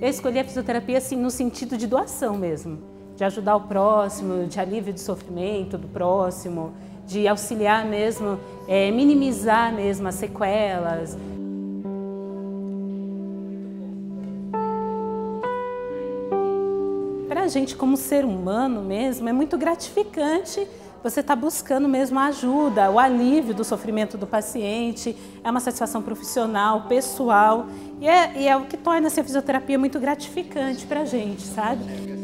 Eu escolhi a fisioterapia assim no sentido de doação mesmo, de ajudar o próximo, de alívio de sofrimento do próximo, de auxiliar mesmo, é, minimizar mesmo as sequelas. Para a gente como ser humano mesmo é muito gratificante você está buscando mesmo a ajuda, o alívio do sofrimento do paciente, é uma satisfação profissional, pessoal, e é, e é o que torna essa fisioterapia muito gratificante para a gente, sabe?